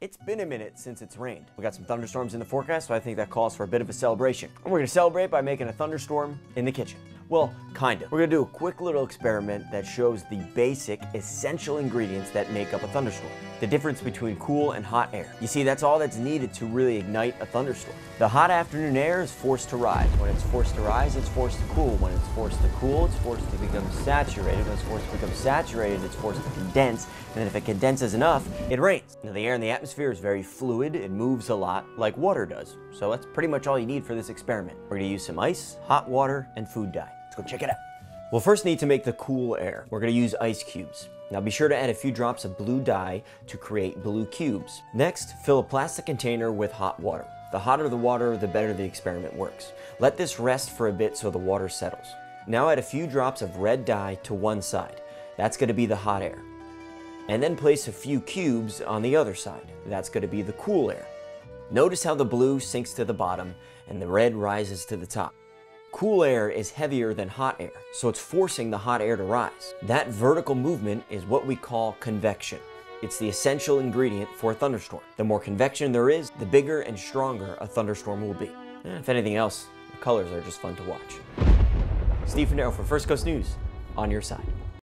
It's been a minute since it's rained. We got some thunderstorms in the forecast, so I think that calls for a bit of a celebration. And we're gonna celebrate by making a thunderstorm in the kitchen. Well, kind of. We're gonna do a quick little experiment that shows the basic, essential ingredients that make up a thunderstorm. The difference between cool and hot air. You see, that's all that's needed to really ignite a thunderstorm. The hot afternoon air is forced to rise. When it's forced to rise, it's forced to cool. When it's forced to cool, it's forced to become saturated. When it's forced to become saturated, it's forced to condense. And then if it condenses enough, it rains. Now, the air in the atmosphere is very fluid. It moves a lot like water does. So that's pretty much all you need for this experiment. We're gonna use some ice, hot water, and food dye. Go check it out. We'll first need to make the cool air. We're gonna use ice cubes. Now be sure to add a few drops of blue dye to create blue cubes. Next, fill a plastic container with hot water. The hotter the water, the better the experiment works. Let this rest for a bit so the water settles. Now add a few drops of red dye to one side. That's gonna be the hot air. And then place a few cubes on the other side. That's gonna be the cool air. Notice how the blue sinks to the bottom and the red rises to the top. Cool air is heavier than hot air, so it's forcing the hot air to rise. That vertical movement is what we call convection. It's the essential ingredient for a thunderstorm. The more convection there is, the bigger and stronger a thunderstorm will be. Eh, if anything else, the colors are just fun to watch. Steve Fundaro for First Coast News, on your side.